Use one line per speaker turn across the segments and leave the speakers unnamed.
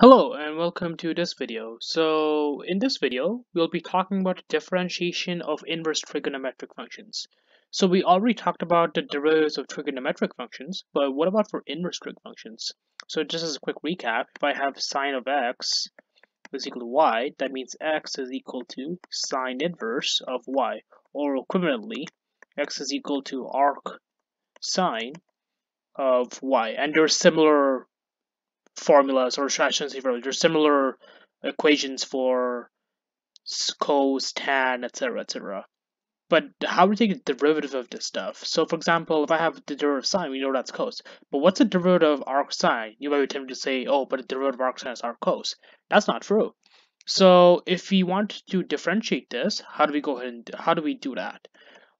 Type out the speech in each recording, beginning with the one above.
Hello and welcome to this video. So in this video, we'll be talking about differentiation of inverse trigonometric functions. So we already talked about the derivatives of trigonometric functions, but what about for inverse trig functions? So just as a quick recap, if I have sine of x is equal to y, that means x is equal to sine inverse of y, or equivalently, x is equal to arc sine of y. And there are similar formulas, or I shouldn't say formulas, there's similar equations for cos, tan, etc., etc. But how do we take the derivative of this stuff? So, for example, if I have the derivative of sine, we know that's cos. But what's the derivative of arc sine? You might be tempted to say, oh, but the derivative of arc sine is arc cos. That's not true. So, if we want to differentiate this, how do we go ahead and how do we do that?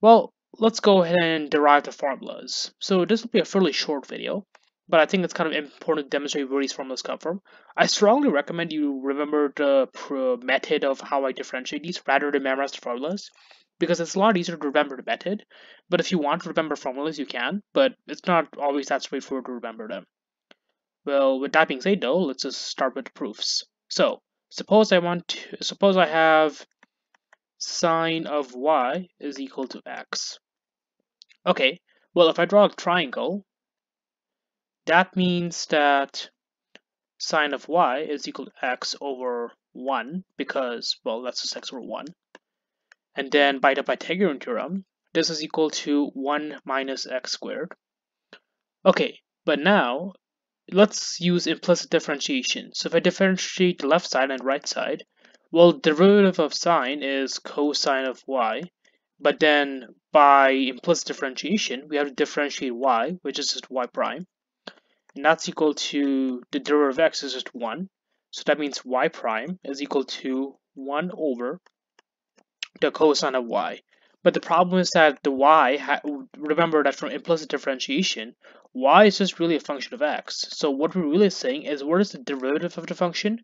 Well, let's go ahead and derive the formulas. So this will be a fairly short video but I think it's kind of important to demonstrate where these formulas come from. I strongly recommend you remember the method of how I differentiate these rather than memorize the formulas because it's a lot easier to remember the method. But if you want to remember formulas, you can, but it's not always that straightforward to remember them. Well, with that being said though, let's just start with the proofs. So, suppose I want to, suppose I have sine of y is equal to x. Okay, well if I draw a triangle, that means that sine of y is equal to x over 1 because, well, that's just x over 1. And then by the Pythagorean theorem, this is equal to 1 minus x squared. Okay, but now let's use implicit differentiation. So if I differentiate the left side and right side, well, derivative of sine is cosine of y, but then by implicit differentiation, we have to differentiate y, which is just y prime and that's equal to the derivative of x is just 1. So that means y prime is equal to 1 over the cosine of y. But the problem is that the y, remember that from implicit differentiation, y is just really a function of x. So what we're really saying is what is the derivative of the function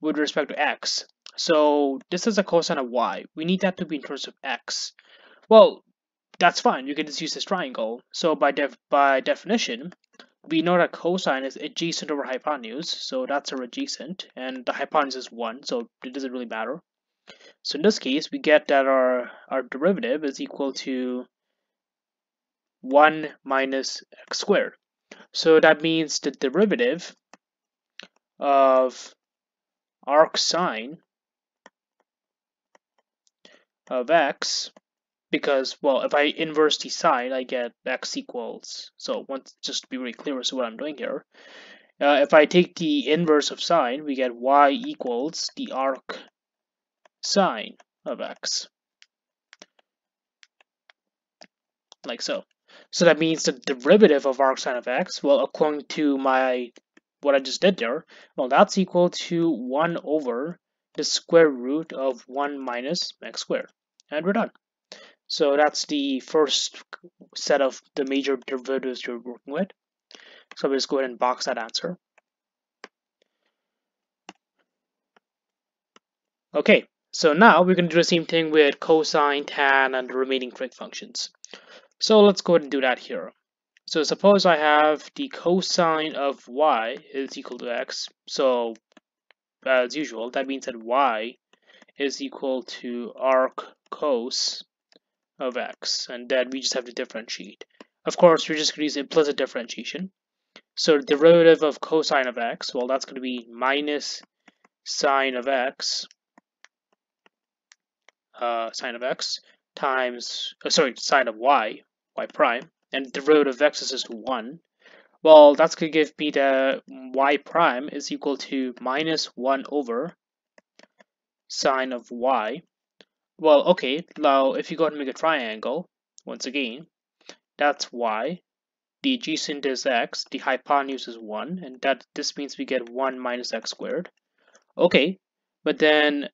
with respect to x? So this is a cosine of y. We need that to be in terms of x. Well, that's fine. You can just use this triangle. So by def by definition, we know that cosine is adjacent over hypotenuse, so that's our adjacent, and the hypotenuse is 1, so it doesn't really matter. So in this case, we get that our, our derivative is equal to 1 minus x squared. So that means the derivative of arc sine of x because well if I inverse the sine I get x equals. So once just to be really clear as to what I'm doing here uh, if I take the inverse of sine we get y equals the arc sine of x. Like so. So that means the derivative of arc sine of x well according to my what I just did there well that's equal to 1 over the square root of 1 minus x squared. And we're done so that's the first set of the major derivatives you're working with. So we'll just go ahead and box that answer. Okay, so now we're going to do the same thing with cosine, tan, and the remaining trig functions. So let's go ahead and do that here. So suppose I have the cosine of y is equal to x. So as usual, that means that y is equal to arc cos of x, and then we just have to differentiate. Of course, we're just going to use implicit differentiation. So the derivative of cosine of x, well, that's going to be minus sine of x, uh, sine of x, times, uh, sorry, sine of y, y prime, and derivative of x is just 1. Well, that's going to give me the y prime is equal to minus 1 over sine of y well, okay, now if you go and make a triangle, once again, that's y, the adjacent is x, the hypotenuse is 1, and that this means we get 1 minus x squared. Okay, but then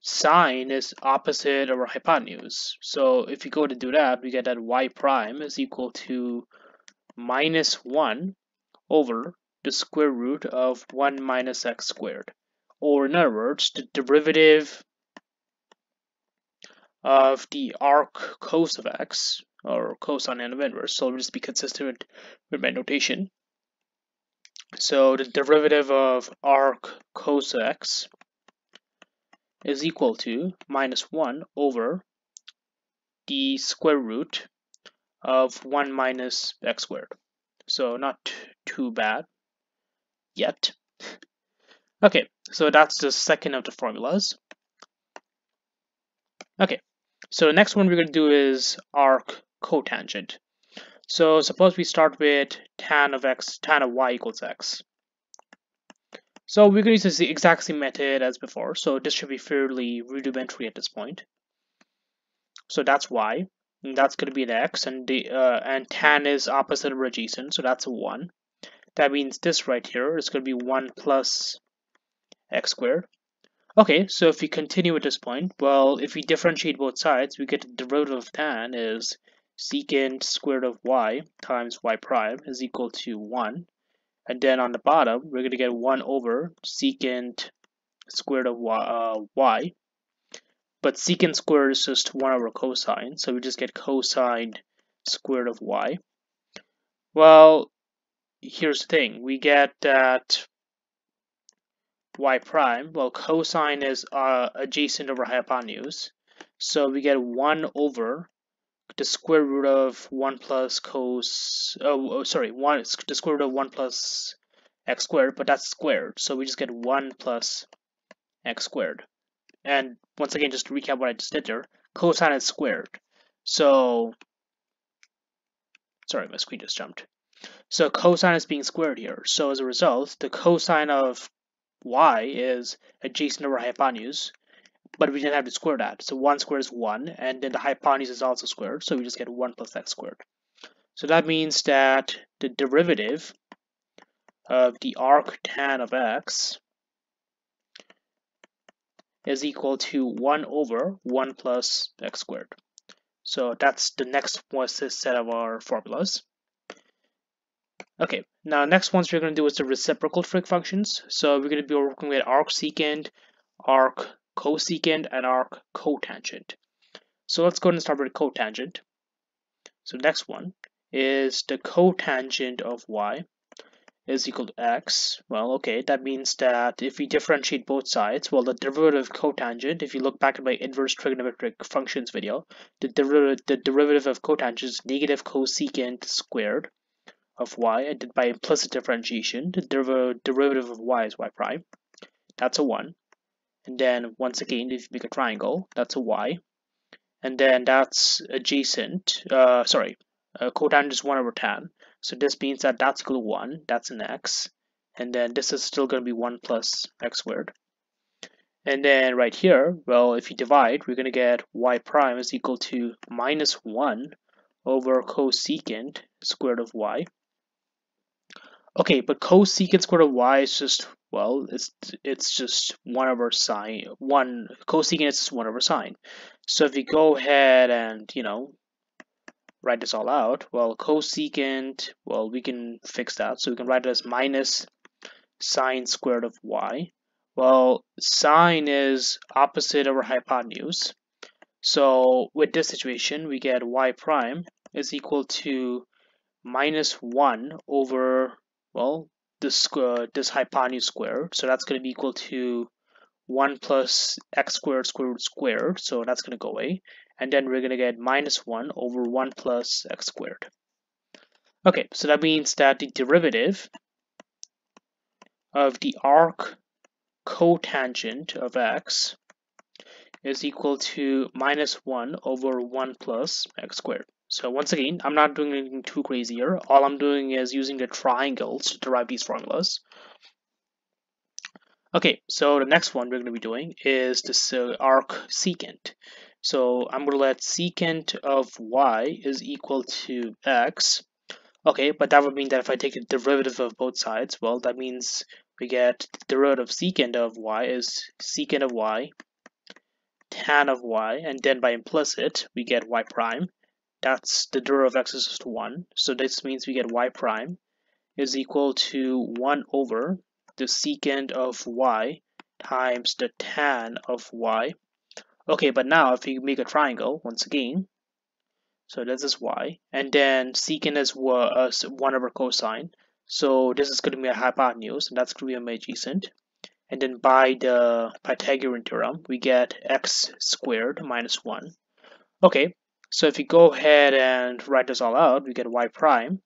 sine is opposite over hypotenuse. So if you go to do that, we get that y prime is equal to minus 1 over the square root of 1 minus x squared. Or in other words, the derivative of the arc cos of x, or cosine of inverse. So we'll just be consistent with, my notation. So the derivative of arc cos x is equal to minus 1 over the square root of 1 minus x squared. So not too bad yet. Okay, so that's the second of the formulas. Okay, so the next one we're going to do is arc cotangent. So suppose we start with tan of x, tan of y equals x. So we're going to use the exact same method as before. So this should be fairly rudimentary at this point. So that's y, and that's going to be an x, and the uh, and tan is opposite or adjacent, so that's a one. That means this right here is going to be one plus x squared. Okay, so if we continue at this point, well, if we differentiate both sides, we get the derivative of tan is secant squared of y times y prime is equal to 1. And then on the bottom, we're going to get 1 over secant squared of y, uh, y. But secant squared is just 1 over cosine, so we just get cosine squared of y. Well, here's the thing. We get that y prime, well, cosine is uh, adjacent over hypotenuse. So we get 1 over the square root of 1 plus cos, oh, oh sorry, one the square root of 1 plus x squared, but that's squared. So we just get 1 plus x squared. And once again, just to recap what I just did there, cosine is squared. So, sorry, my screen just jumped. So cosine is being squared here. So as a result, the cosine of y is adjacent over hypotenuse, but we didn't have to square that. So 1 squared is 1, and then the hypotenuse is also squared, so we just get 1 plus x squared. So that means that the derivative of the arc tan of x is equal to 1 over 1 plus x squared. So that's the next set of our formulas. Okay, now next ones we're going to do is the reciprocal trig functions. So we're going to be working with arc secant, arc cosecant, and arc cotangent. So let's go ahead and start with cotangent. So next one is the cotangent of y is equal to x. Well, okay, that means that if we differentiate both sides, well, the derivative of cotangent, if you look back at my inverse trigonometric functions video, the, derivative the derivative of cotangent is negative cosecant squared of y, and by implicit differentiation, the deriv derivative of y is y prime. That's a 1. And then once again, if you make a triangle, that's a y. And then that's adjacent, uh, sorry, uh, cotangent is 1 over tan. So this means that that's equal to 1, that's an x. And then this is still going to be 1 plus x squared. And then right here, well, if you divide, we're going to get y prime is equal to minus 1 over cosecant squared of y. Okay, but cosecant squared of y is just, well, it's it's just 1 over sine. 1, cosecant is just 1 over sine. So if you go ahead and, you know, write this all out, well, cosecant, well, we can fix that. So we can write it as minus sine squared of y. Well, sine is opposite over hypotenuse. So with this situation, we get y prime is equal to minus 1 over well, this, uh, this hypotenuse squared. So that's going to be equal to 1 plus x squared squared squared. So that's going to go away. And then we're going to get minus 1 over 1 plus x squared. Okay, so that means that the derivative of the arc cotangent of x is equal to minus 1 over 1 plus x squared. So once again, I'm not doing anything too crazy here. All I'm doing is using the triangles to derive these formulas. Okay, so the next one we're going to be doing is this uh, arc secant. So I'm going to let secant of y is equal to x. Okay, but that would mean that if I take the derivative of both sides, well, that means we get the derivative of secant of y is secant of y tan of y, and then by implicit, we get y prime that's the derivative of x is just 1. So this means we get y prime is equal to 1 over the secant of y times the tan of y. Okay, but now if you make a triangle, once again, so this is y, and then secant is uh, 1 over cosine. So this is going to be a hypotenuse, and that's going to be my adjacent. And then by the Pythagorean theorem, we get x squared minus 1. Okay, so if you go ahead and write this all out, we get y prime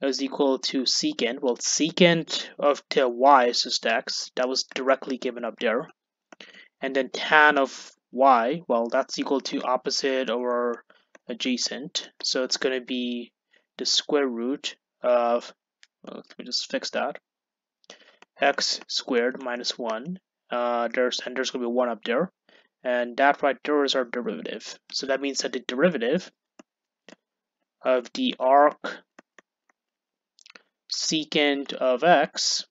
is equal to secant. Well, secant of the y is just x. That was directly given up there. And then tan of y, well, that's equal to opposite over adjacent. So it's going to be the square root of, well, let me just fix that, x squared minus 1. Uh, there's And there's going to be 1 up there. And that right there is our derivative. So that means that the derivative of the arc secant of x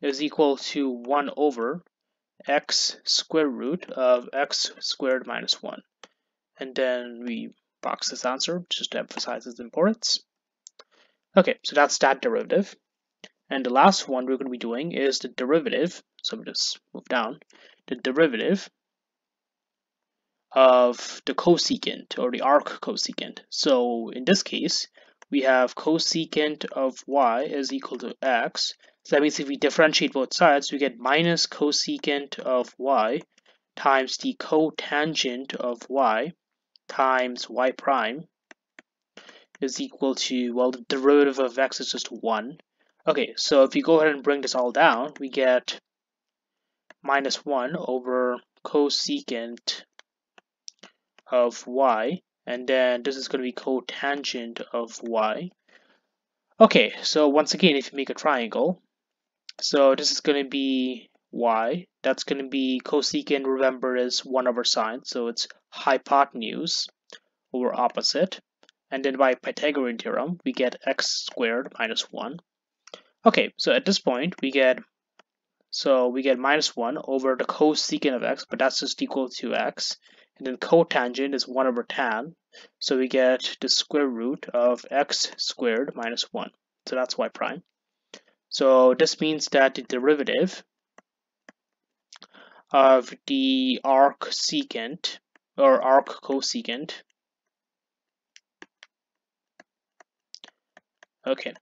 is equal to 1 over x square root of x squared minus 1. And then we box this answer just to emphasize its importance. Okay, so that's that derivative. And the last one we're going to be doing is the derivative. So we just move down. The derivative of the cosecant or the arc cosecant. So in this case, we have cosecant of y is equal to x. So that means if we differentiate both sides, we get minus cosecant of y times the cotangent of y times y prime is equal to, well, the derivative of x is just 1. Okay, so if you go ahead and bring this all down, we get minus 1 over cosecant of y and then this is going to be cotangent of y. Okay, so once again, if you make a triangle, so this is going to be y, that's going to be cosecant, remember, is 1 over sine, so it's hypotenuse over opposite. And then by Pythagorean theorem, we get x squared minus 1. Okay, so at this point, we get so we get minus 1 over the cosecant of x, but that's just equal to x. And then cotangent is 1 over tan. So we get the square root of x squared minus 1. So that's y prime. So this means that the derivative of the arc secant or arc cosecant okay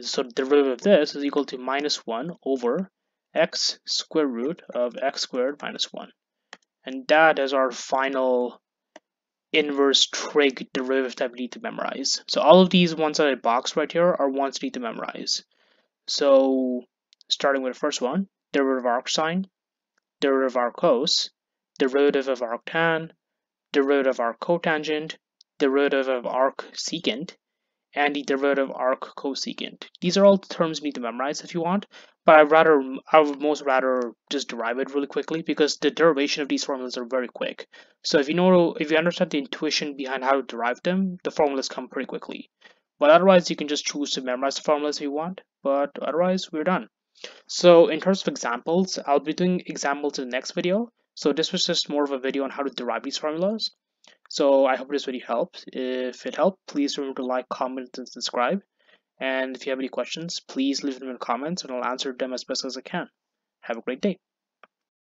so the derivative of this is equal to minus 1 over x square root of x squared minus 1 and that is our final inverse trig derivative that we need to memorize. So all of these ones that I boxed right here are ones we need to memorize. So starting with the first one, derivative of arc sine, derivative of arc cos, derivative of arc tan, derivative of arc cotangent, derivative of arc secant, and the derivative of arc cosecant. These are all terms you need to memorize if you want, but I'd rather, I would most rather just derive it really quickly because the derivation of these formulas are very quick. So if you know, if you understand the intuition behind how to derive them, the formulas come pretty quickly. But otherwise, you can just choose to memorize the formulas if you want, but otherwise, we're done. So in terms of examples, I'll be doing examples in the next video. So this was just more of a video on how to derive these formulas. So I hope this video helped. If it helped, please remember to like, comment, and subscribe. And if you have any questions, please leave them in the comments and I'll answer them as best as I can. Have a great day.